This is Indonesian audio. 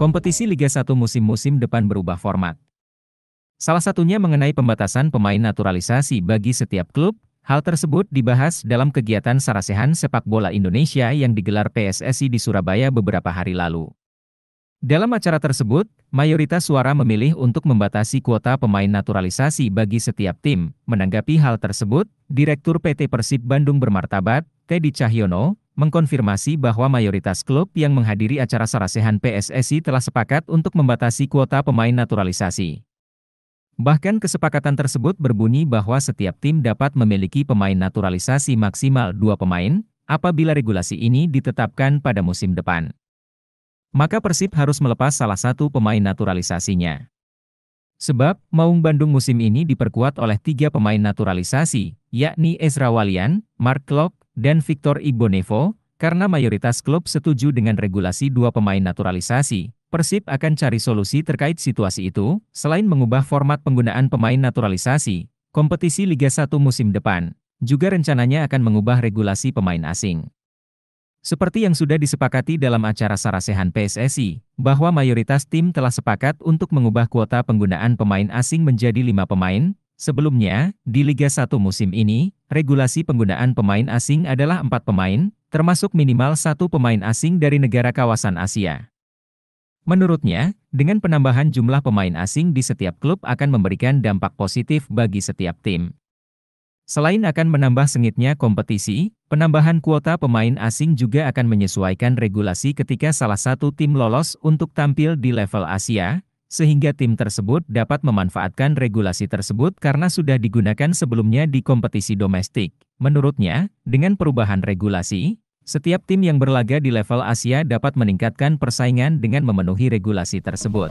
kompetisi Liga 1 musim-musim depan berubah format. Salah satunya mengenai pembatasan pemain naturalisasi bagi setiap klub, hal tersebut dibahas dalam kegiatan Sarasehan Sepak Bola Indonesia yang digelar PSSI di Surabaya beberapa hari lalu. Dalam acara tersebut, mayoritas suara memilih untuk membatasi kuota pemain naturalisasi bagi setiap tim. Menanggapi hal tersebut, Direktur PT Persib Bandung Bermartabat, Teddy Cahyono, mengkonfirmasi bahwa mayoritas klub yang menghadiri acara Sarasehan PSSI telah sepakat untuk membatasi kuota pemain naturalisasi. Bahkan kesepakatan tersebut berbunyi bahwa setiap tim dapat memiliki pemain naturalisasi maksimal dua pemain, apabila regulasi ini ditetapkan pada musim depan maka Persib harus melepas salah satu pemain naturalisasinya. Sebab, Maung Bandung musim ini diperkuat oleh tiga pemain naturalisasi, yakni Ezra Walian, Mark Klok, dan Victor Ibonevo, karena mayoritas klub setuju dengan regulasi dua pemain naturalisasi. Persib akan cari solusi terkait situasi itu, selain mengubah format penggunaan pemain naturalisasi, kompetisi Liga 1 musim depan, juga rencananya akan mengubah regulasi pemain asing. Seperti yang sudah disepakati dalam acara Sarasehan PSSI, bahwa mayoritas tim telah sepakat untuk mengubah kuota penggunaan pemain asing menjadi lima pemain. Sebelumnya, di Liga 1 musim ini, regulasi penggunaan pemain asing adalah empat pemain, termasuk minimal satu pemain asing dari negara kawasan Asia. Menurutnya, dengan penambahan jumlah pemain asing di setiap klub akan memberikan dampak positif bagi setiap tim. Selain akan menambah sengitnya kompetisi, penambahan kuota pemain asing juga akan menyesuaikan regulasi ketika salah satu tim lolos untuk tampil di level Asia, sehingga tim tersebut dapat memanfaatkan regulasi tersebut karena sudah digunakan sebelumnya di kompetisi domestik. Menurutnya, dengan perubahan regulasi, setiap tim yang berlaga di level Asia dapat meningkatkan persaingan dengan memenuhi regulasi tersebut.